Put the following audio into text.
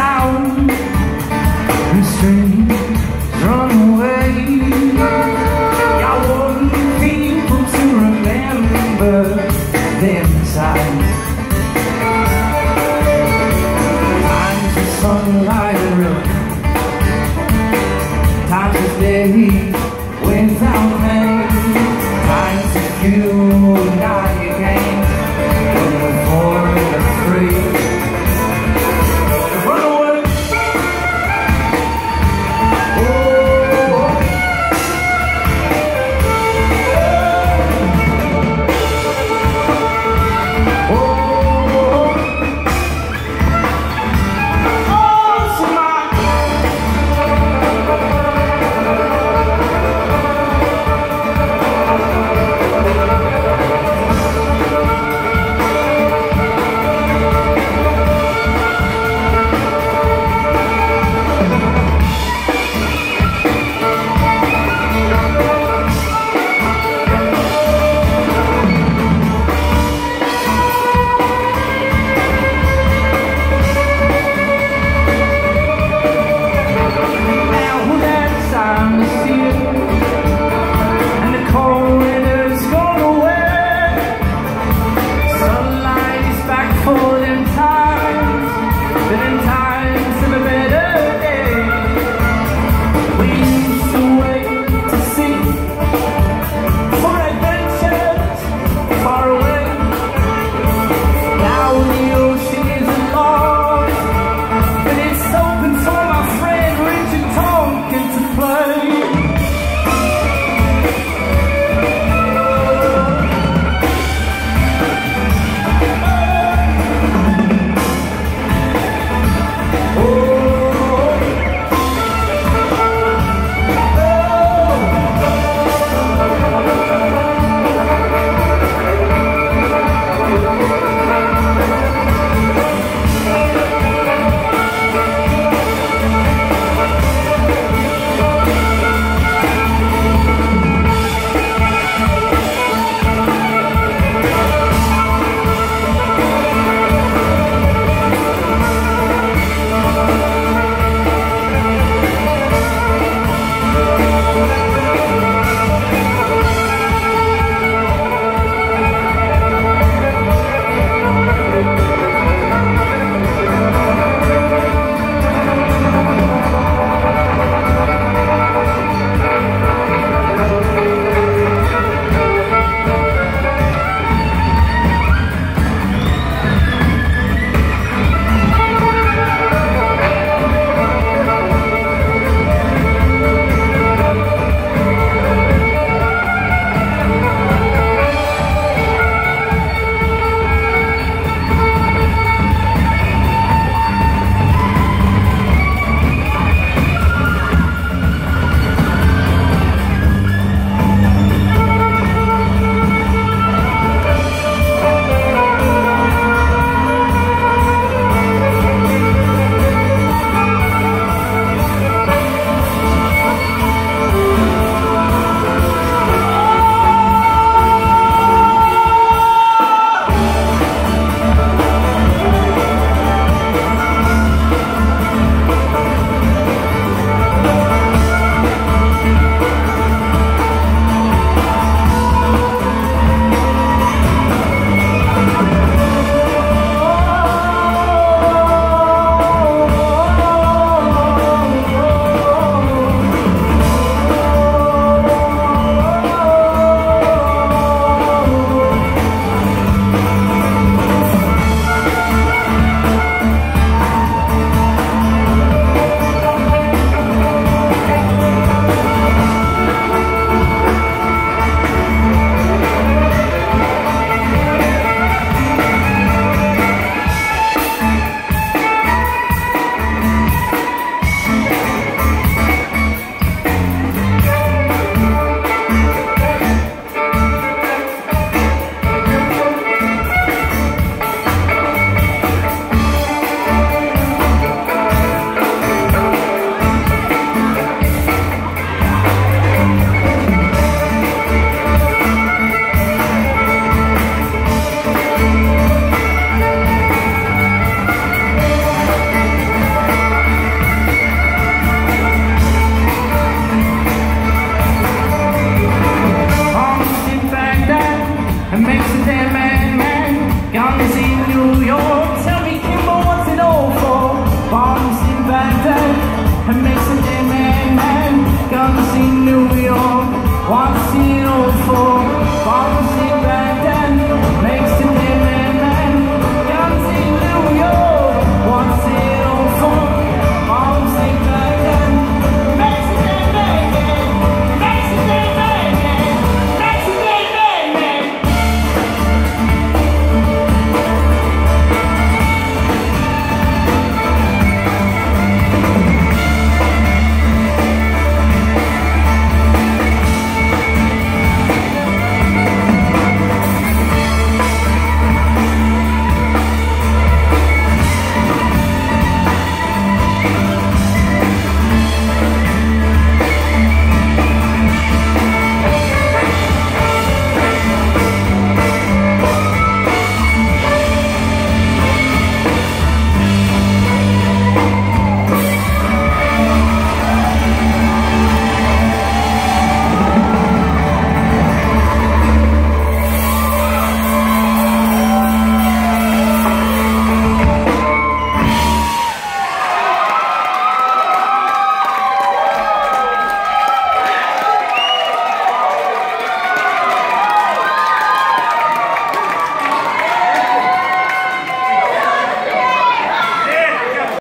sound. sing.